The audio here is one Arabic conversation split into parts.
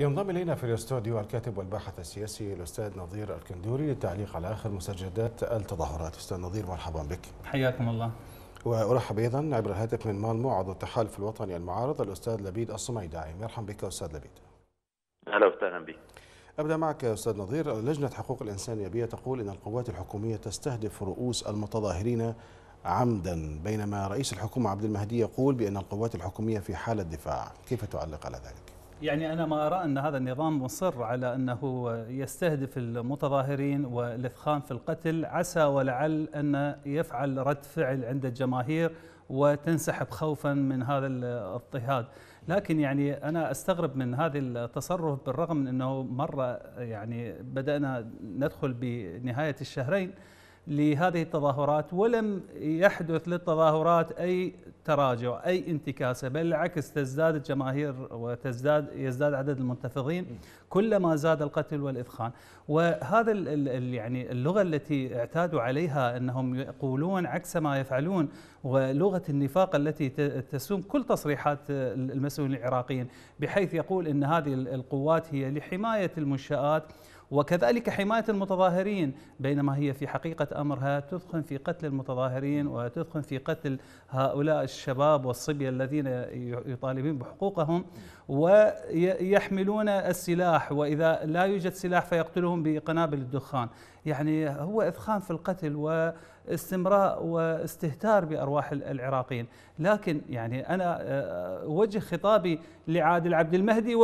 ينضم إلينا في الاستوديو الكاتب والباحث السياسي الأستاذ نظير الكندوري للتعليق على آخر مستجدات التظاهرات. أستاذ نظير مرحبا بك. حياكم الله. وأرحب أيضا عبر الهاتف من مالمو عضو التحالف الوطني المعارض الأستاذ لبيد الصميداعي مرحبا بك أستاذ لبيد. أهلا وسهلا بك. أبدأ معك أستاذ نظير. لجنة حقوق الإنسان الليبيه تقول إن القوات الحكومية تستهدف رؤوس المتظاهرين عمدا بينما رئيس الحكومة عبد المهدي يقول بأن القوات الحكومية في حالة دفاع. كيف تعلق على ذلك؟ يعني أنا ما أرى أن هذا النظام مصر على أنه يستهدف المتظاهرين والإثخان في القتل عسى ولعل أن يفعل رد فعل عند الجماهير وتنسحب خوفا من هذا الاضطهاد. لكن يعني أنا أستغرب من هذا التصرف بالرغم من أنه مرة يعني بدأنا ندخل بنهاية الشهرين لهذه التظاهرات ولم يحدث للتظاهرات أي تراجع أي انتكاسة بل العكس تزداد الجماهير وتزداد يزداد عدد المنتفضين كلما زاد القتل والإثخان وهذا يعني اللغة التي اعتادوا عليها أنهم يقولون عكس ما يفعلون ولغة النفاق التي تسوم كل تصريحات المسؤولين العراقيين بحيث يقول أن هذه القوات هي لحماية المنشآت وكذلك حماية المتظاهرين بينما هي في حقيقة أمرها تدخن في قتل المتظاهرين وتدخن في قتل هؤلاء الشباب والصبية الذين يطالبون بحقوقهم ويحملون السلاح وإذا لا يوجد سلاح فيقتلهم بقنابل الدخان. يعني هو إثخان في القتل واستمراء واستهتار بأرواح العراقيين. لكن يعني أنا أوجه خطابي لعادل عبد المهدي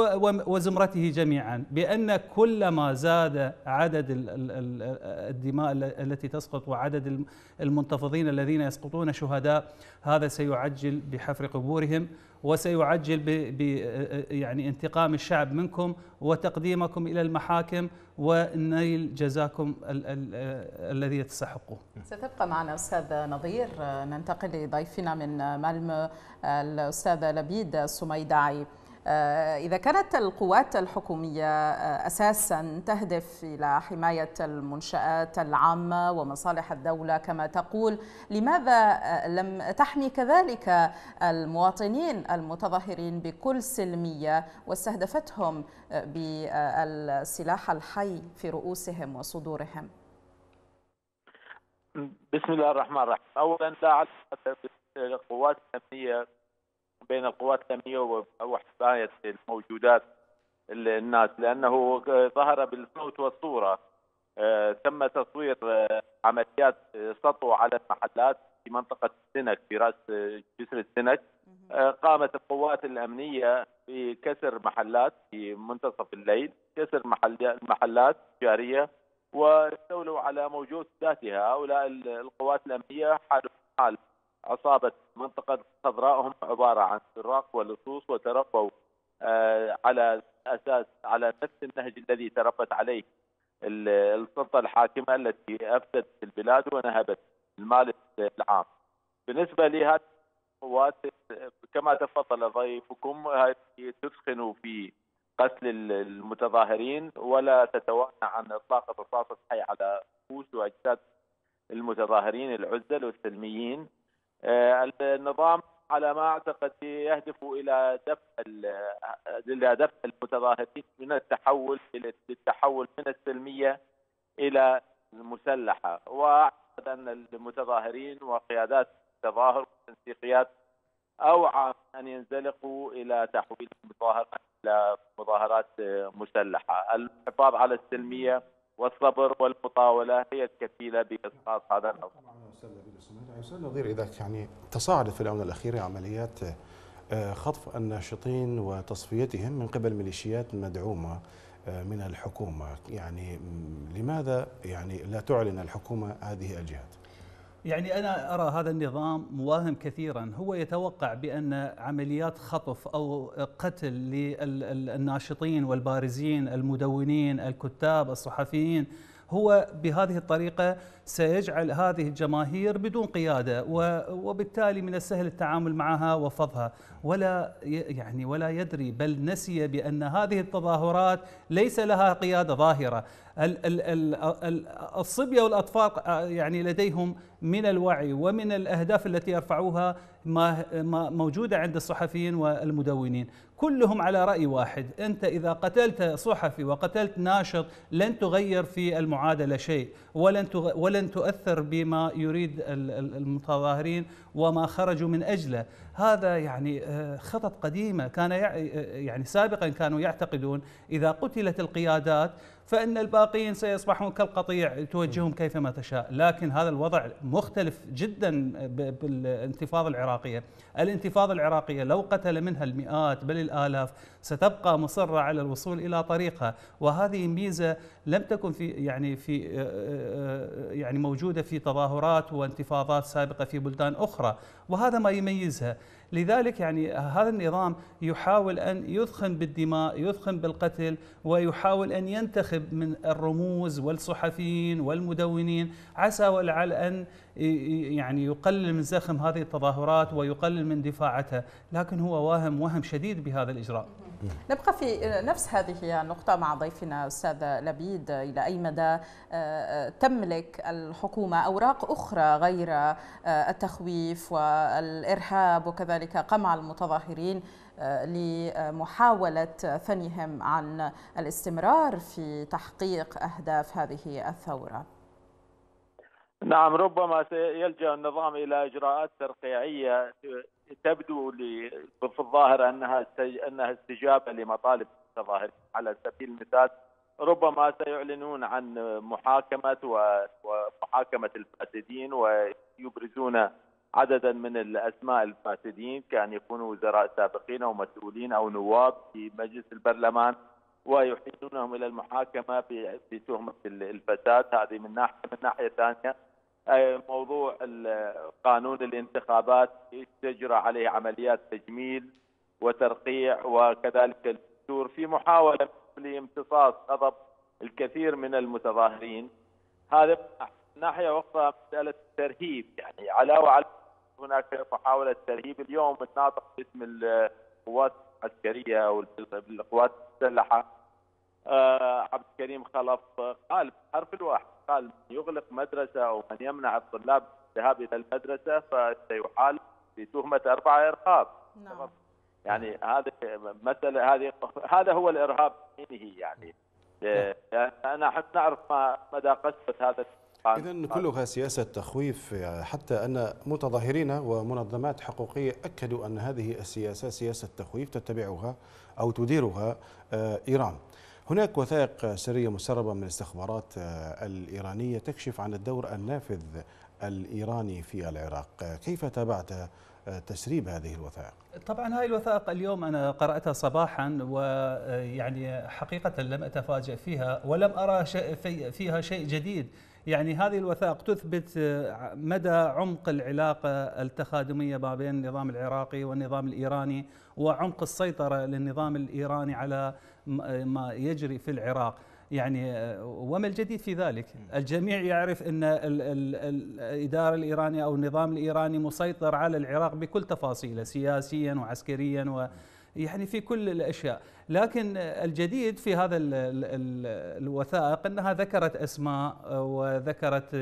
وزمرته جميعا بأن كلما زاد عدد الدماء التي تسقط وعدد المنتفضين الذين يسقطون شهداء هذا سيعجل بحفر قبورهم وسيعجل ب يعني انتقام الشعب منكم وتقديمكم إلى المحاكم ونيل جزاكم الذي تستحقوه. ستبقى معنا أستاذ نظير ننتقل لضيفنا من مالم الأستاذ لبيد السميداعي. آه، إذا كانت القوات الحكومية آه، أساسا تهدف إلى حماية المنشآت العامة ومصالح الدولة كما تقول لماذا آه، لم تحمي كذلك المواطنين المتظاهرين بكل سلمية واستهدفتهم بالسلاح الحي في رؤوسهم وصدورهم؟ بسم الله الرحمن الرحيم. أولا لا علاقة بالقوات الأمنية بين القوات الأمنية وحمايه الموجودات الناس لأنه ظهر بالصوت والصورة. آه، تم تصوير آه، عمليات سطو على المحلات في منطقة سنك في راس جسر السنك آه، قامت القوات الأمنية بكسر محلات في منتصف الليل كسر محلات تجاريه واستولوا على موجود ذاتها. هؤلاء القوات الأمنية حال حال عصابة منطقة خضراء هم عبارة عن سراق ولصوص وتربوا آه، على أساس على نفس النهج الذي تربت عليه السلطة الحاكمة التي أفسدت البلاد ونهبت المال العام. بالنسبة لهذه القوات كما تفضل ضيفكم تسخن في قتل المتظاهرين ولا تتوانى عن إطلاق الرصاص الحي على رؤوس وأجساد المتظاهرين العزل والسلميين النظام على ما أعتقد يهدف إلى دفع إلى دفع المتظاهرين من التحول إلى التحول من السلمية إلى المسلحة وأعتقد أن المتظاهرين وقيادات التظاهر والتنسيقيات أوعى أن ينزلقوا إلى تحويل المظاهرات إلى مظاهرات مسلحة، الحفاظ على السلمية والصبر والمطاولة هي الكفيلة باسقاط هذا النظام. أستاذ نظير إذا يعني تصاعدت في الآونة الأخيرة عمليات آه، خطف الناشطين وتصفيتهم من قبل ميليشيات مدعومة آه، من الحكومة، يعني لماذا يعني لا تعلن الحكومة هذه الجهات؟ يعني أنا أرى هذا النظام مواهم كثيرا. هو يتوقع بأن عمليات خطف أو قتل للناشطين والبارزين المدونين الكتاب الصحفيين هو بهذه الطريقة سيجعل هذه الجماهير بدون قيادة وبالتالي من السهل التعامل معها وفضها. ولا يعني ولا يدري بل نسي بأن هذه التظاهرات ليس لها قيادة ظاهرة. الصبية والأطفال يعني لديهم من الوعي ومن الأهداف التي يرفعوها ما موجودة عند الصحفيين والمدونين. كلهم على رأي واحد. أنت إذا قتلت صحفي وقتلت ناشط لن تغير في المعادلة شيء ولن ولن تؤثر بما يريد المتظاهرين وما خرجوا من أجله. هذا يعني آه، خطط قديمة. كان يعني سابقا كانوا يعتقدون إذا قتلت القيادات فإن الباقين سيصبحون كالقطيع توجههم كيفما تشاء. لكن هذا الوضع مختلف جدا بالانتفاضة العراقية. الانتفاضة العراقية لو قتل منها المئات بل الآلاف ستبقى مصرة على الوصول إلى طريقها. وهذه ميزة لم تكن في يعني في يعني موجودة في تظاهرات وانتفاضات سابقة في بلدان أخرى. وهذا ما يميزها. لذلك يعني هذا النظام يحاول أن يثخن بالدماء يثخن بالقتل ويحاول أن ينتخب من الرموز والصحفيين والمدونين عسى ولعل أن يعني يقلل من زخم هذه التظاهرات ويقلل من دفاعتها لكن هو واهم وهم شديد بهذا الإجراء. نبقى في نفس هذه النقطة مع ضيفنا أستاذ لبيد. إلى أي مدى آه، آه، تملك الحكومة أوراق أخرى غير آه، التخويف والإرهاب وكذلك قمع المتظاهرين لمحاولة ثنيهم عن الاستمرار في تحقيق أهداف هذه الثورة؟ نعم ربما سيلجأ النظام إلى إجراءات ترقيعية تبدو لي في الظاهر أنها أنها استجابة لمطالب المتظاهرين على سبيل المثال ربما سيعلنون عن محاكمة ومحاكمة الفاسدين ويبرزون عددا من الأسماء الفاسدين كأن يكونوا وزراء سابقين أو مسؤولين أو نواب في مجلس البرلمان ويحيلونهم إلى المحاكمة بتهمة الفساد. هذه من ناحية من ناحية ثانية موضوع قانون الانتخابات تجرى عليه عمليات تجميل وترقيع وكذلك الدستور في محاولة لامتصاص غضب الكثير من المتظاهرين. هذا ناحية أخرى مسألة الترهيب. يعني على هناك محاولة ترهيب. اليوم الناطق باسم القوات العسكرية أو القوات المسلحة. آه، عبد الكريم خلف قال بحرف الواحد. قال من يغلق مدرسة أو من يمنع الطلاب الذهاب إلى المدرسة فسيحال بتهمة اربعه إرهاب. نعم. يعني هذه مسألة هذه هذا هو الإرهاب بعينه يعني. نعم. أنا حتى نعرف ما مدى قسوه هذا إذا كلها سياسة تخويف حتى أن متظاهرين ومنظمات حقوقية أكدوا أن هذه السياسة سياسة تخويف تتبعها أو تديرها آه، إيران. هناك وثائق سرية مسربة من الاستخبارات آه، الإيرانية تكشف عن الدور النافذ الإيراني في العراق كيف تابعت آه، تسريب هذه الوثائق؟ طبعا هاي الوثائق اليوم أنا قرأتها صباحا ويعني حقيقة لم أتفاجأ فيها ولم أرى فيها شيء جديد يعني هذه الوثائق تثبت آه، مدى عمق العلاقة التخادمية ما بين النظام العراقي والنظام الإيراني وعمق السيطرة للنظام الإيراني على ما يجري في العراق. يعني آه، وما الجديد في ذلك؟ الجميع يعرف أن الإدارة الإيرانية أو النظام الإيراني مسيطر على العراق بكل تفاصيله سياسيا وعسكريا و يعني في كل الأشياء. لكن الجديد في هذا الوثائق إنها ذكرت أسماء وذكرت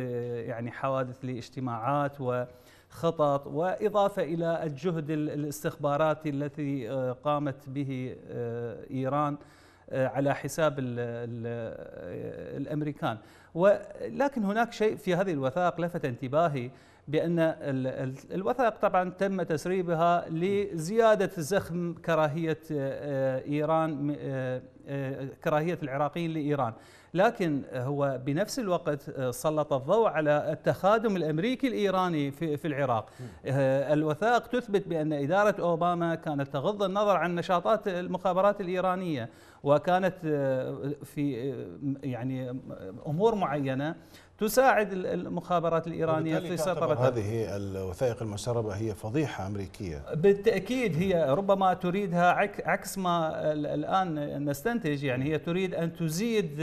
يعني حوادث لاجتماعات وخطط وإضافة إلى الجهد الاستخباراتي الذي قامت به إيران على حساب الأمريكان. ولكن هناك شيء في هذه الوثائق لفت انتباهي بأن الوثائق طبعا تم تسريبها لزيادة زخم كراهية آه، إيران آه، آه، كراهية العراقيين لإيران لكن هو بنفس الوقت سلط الضوء على التخادم الأمريكي الإيراني في في العراق. الوثائق تثبت بأن إدارة أوباما كانت تغض النظر عن نشاطات المخابرات الإيرانية وكانت في يعني أمور معينة تساعد المخابرات الإيرانية في سيطرة هذه الوثائق المسربة هي فضيحة أمريكية. بالتأكيد هي ربما تريدها عكس ما الآن نستنتج يعني هي تريد أن تزيد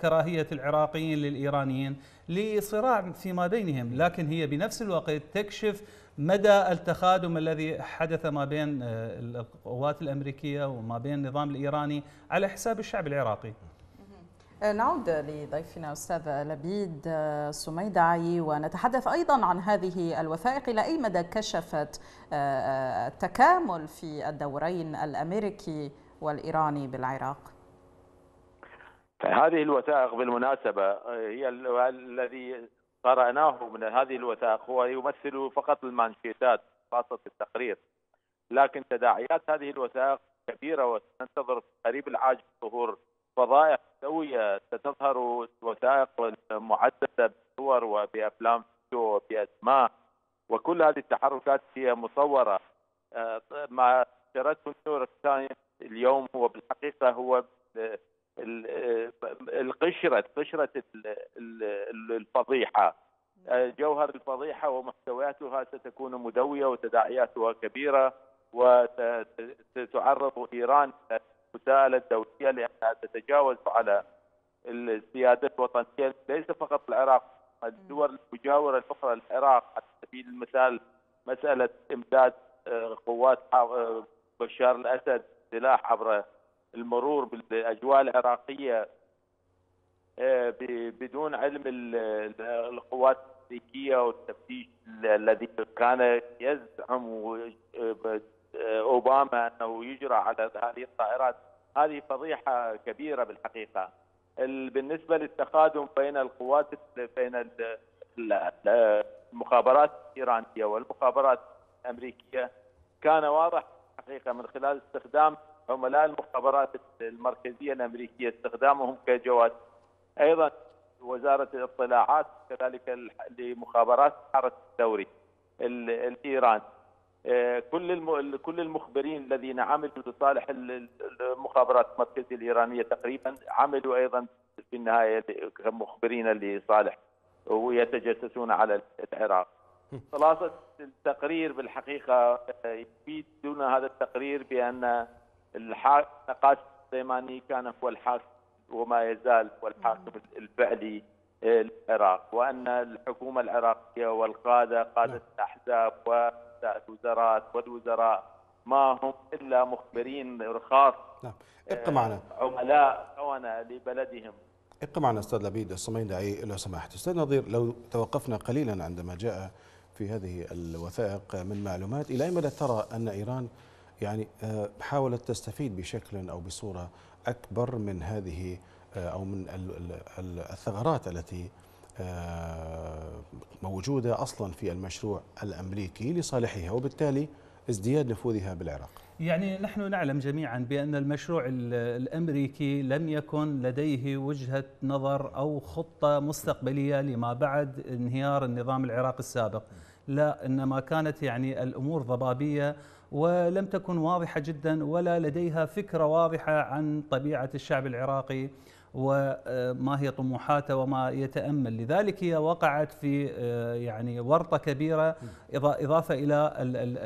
كراهية العراقيين للإيرانيين لصراع فيما بينهم لكن هي بنفس الوقت تكشف مدى التخادم الذي حدث ما بين القوات الأمريكية وما بين النظام الإيراني على حساب الشعب العراقي. نعود لضيفنا أستاذ لبيد السميدعي ونتحدث أيضا عن هذه الوثائق إلى أي مدى كشفت التكامل في الدورين الأمريكي والإيراني بالعراق؟ هذه الوثائق بالمناسبة هي الذي قرأناه من هذه الوثائق هو يمثل فقط المانشيتات خاصة التقرير. لكن تداعيات هذه الوثائق كبيرة وسننتظر قريب العاجل ظهور فضائح سوية ستظهر وثائق معددة بصور وبأفلام وبأسماء وكل هذه التحركات هي مصورة. آه، ما شرته نيويورك تايمز اليوم هو بالحقيقة هو القشرة قشرة الفضيحة. آه، جوهر الفضيحة ومحتوياتها ستكون مدوية وتداعياتها كبيرة وستعرض إيران المساءلة الدولية لأنها تتجاوز على السيادة الوطنية ليس فقط العراق الدول المجاورة الأخرى العراق على سبيل المثال مسألة إمداد آه، قوات آه، بشار الأسد سلاح عبر المرور بالأجواء العراقية آه، بدون علم القوات الأمريكية والتفتيش الذي كان يزعم أوباما أنه يجرى على هذه الطائرات. هذه فضيحة كبيرة بالحقيقة. بالنسبة للتقادم بين القوات بين المخابرات الإيرانية والمخابرات الأمريكية كان واضح حقيقة من خلال استخدام عملاء المخابرات المركزية الأمريكية استخدامهم كجواد. أيضا وزارة الاطلاعات كذلك لمخابرات الحرس الثوري الإيراني. كل كل المخبرين الذين عملوا لصالح المخابرات المركزية الإيرانية تقريبا عملوا أيضا في النهاية كمخبرين لصالح ويتجسسون على العراق. خلاصة التقرير بالحقيقة آه، يفيد دون هذا التقرير بأن نقاش السليماني كان هو الحاكم وما يزال هو الحاكم الفعلي للعراق وأن الحكومة العراقية والقادة قادة نعم. الاحزاب والوزارات والوزراء ما هم إلا مخبرين رخاص نعم. ابقى معنا. آه، عملاء خونه لبلدهم. ابقى معنا أستاذ لبيد الصميدعي لو سمحت أستاذ نظير لو توقفنا قليلا عندما جاء في هذه الوثائق من معلومات إلى أي مدى ترى أن إيران يعني آه، حاولت تستفيد بشكل أو بصورة أكبر من هذه آه، أو من الثغرات التي موجودة أصلا في المشروع الأمريكي لصالحها وبالتالي ازدياد نفوذها بالعراق. يعني نحن نعلم جميعا بأن المشروع الأمريكي لم يكن لديه وجهة نظر أو خطة مستقبلية لما بعد انهيار النظام العراقي السابق. لا إنما كانت يعني الأمور ضبابية ولم تكن واضحة جدا ولا لديها فكرة واضحة عن طبيعة الشعب العراقي. وما هي طموحاته وما يتأمل. لذلك هي وقعت في آه، يعني ورطة كبيرة إضافة إلى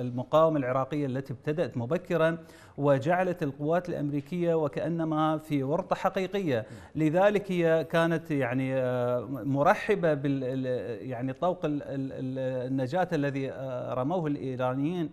المقاومة العراقية التي ابتدأت مبكرا وجعلت القوات الأمريكية وكأنما في ورطة حقيقية. لذلك هي كانت يعني آه، مرحبة بال يعني طوق النجاة الذي آه، رموه الإيرانيين.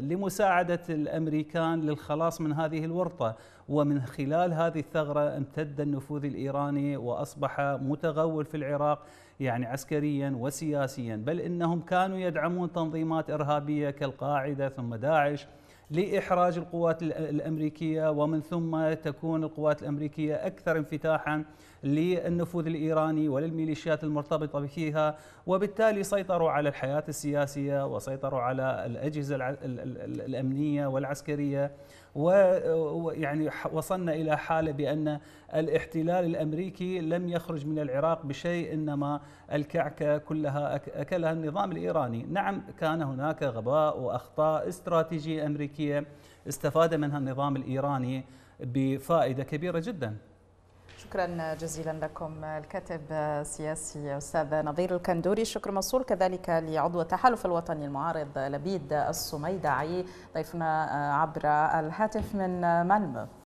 لمساعدة الأمريكان للخلاص من هذه الورطة. ومن خلال هذه الثغرة امتد النفوذ الإيراني وأصبح متغول في العراق يعني عسكريا وسياسيا. بل إنهم كانوا يدعمون تنظيمات إرهابية كالقاعدة ثم داعش. لإحراج القوات الأمريكية ومن ثم تكون القوات الأمريكية أكثر انفتاحا للنفوذ الإيراني وللميليشيات المرتبطة فيها وبالتالي سيطروا على الحياة السياسية وسيطروا على الأجهزة الأمنية والعسكرية. ويعني وصلنا إلى حالة بأن الاحتلال الأمريكي لم يخرج من العراق بشيء إنما الكعكة كلها أكلها النظام الإيراني. نعم كان هناك غباء وأخطاء استراتيجية أمريكية استفاد منها النظام الإيراني بفائدة كبيرة جداً. شكرا جزيلا لكم الكاتب السياسي أستاذ نظير الكندوري. شكر موصول كذلك لعضو التحالف الوطني المعارض لبيد السميدعي ضيفنا عبر الهاتف من مالمو.